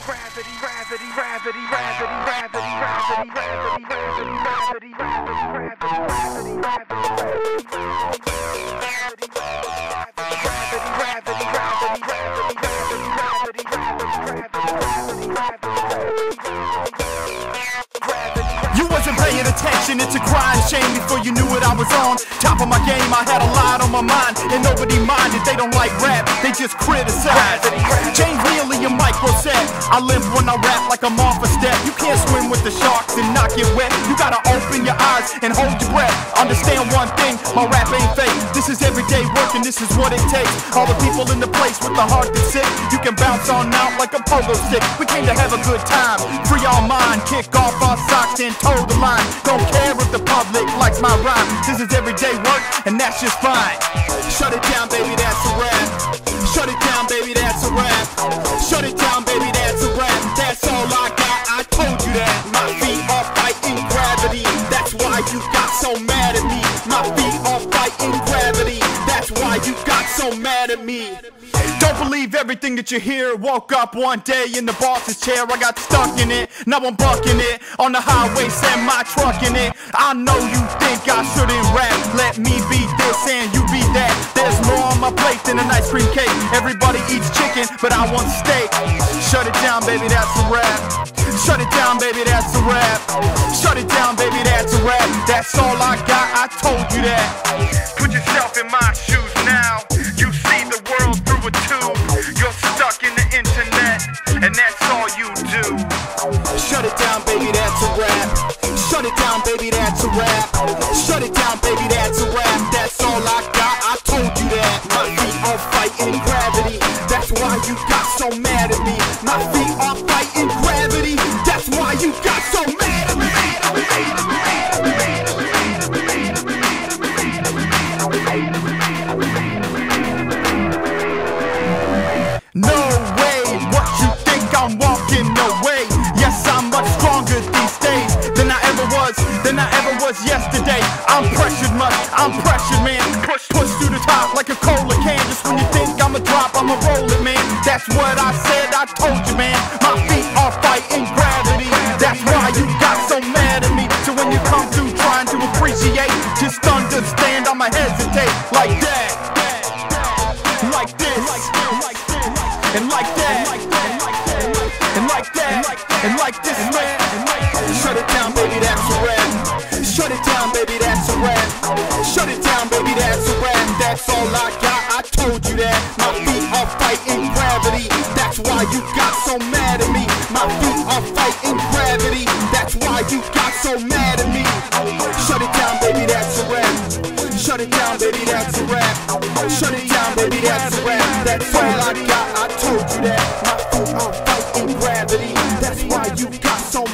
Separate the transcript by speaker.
Speaker 1: gravity, gravity, gravity, gravity, gravity, gravity, gravity, gravity, gravity, gravity, gravity, gravity, gravity,
Speaker 2: You wasn't paying attention, it's a crying shame before you knew what I was on. Top of my game, I had a lot on my mind, and nobody minded. They don't like rap, they just criticize. Neely and Mike Rosette. I live when I rap like I'm off a step. You can't swim with the sharks and not get wet. You gotta open your eyes and hold your breath. Understand one thing, my rap ain't fake. This is everyday work and this is what it takes. All the people in the place with the heart that's sick, you can bounce on out like a pogo stick. We came to have a good time, free our mind, kick off our socks and toe the line. Don't care if the public likes my rhyme. This is everyday work and that's just fine. Shut it down, baby, that's a rap. Shut it down, baby, that's a rap. Shut it down, why you got so mad at me. My feet are fighting gravity. That's why you got so mad at me. Don't believe everything that you hear. Woke up one day in the boss's chair. I got stuck in it. Now I'm bucking it. On the highway, send my truck in it. I know you think I shouldn't rap. Let me be this and you be that. There's more on my plate than an ice cream cake. Everybody eats chicken, but I want steak. Shut it down, baby, that's a rap. Shut it down, baby, that's a rap. Shut it That's all I got, I told you that. Put yourself in my shoes now. You see the world through a tube. You're stuck in the internet, and that's all you do. Shut it down, baby, that's a rap. Shut it down, baby, that's a rap. Shut it down, baby, that's a rap. That's all I got, I told you that. My feet are fighting gravity. That's why you got so mad stronger these days than I ever was, than I ever was yesterday. I'm pressured much, I'm pressured, man. Push, push through the top like a cola can. Just when you think I'ma drop, I'ma roll it, man. That's what I said, I told you, man. My feet are fighting gravity. That's why you got so mad at me. So when you come through trying to appreciate, just understand I'ma hesitate like that. Like this, and like that and like that, and like this, man. Shut it down, baby, that's a rap. Shut it down, baby, that's a rap. Shut it down, baby, that's a rap. That's all I got. I told you that. My feet are fighting gravity. That's why you got so mad at me. My feet are fighting gravity. That's why you got so mad at me. Shut it down, baby, that's a rap. Shut it down, baby, that's a rap. Shut it down, baby, that's a rap. That's all I got. I told you that. My feet are fighting gravity. That's why you got so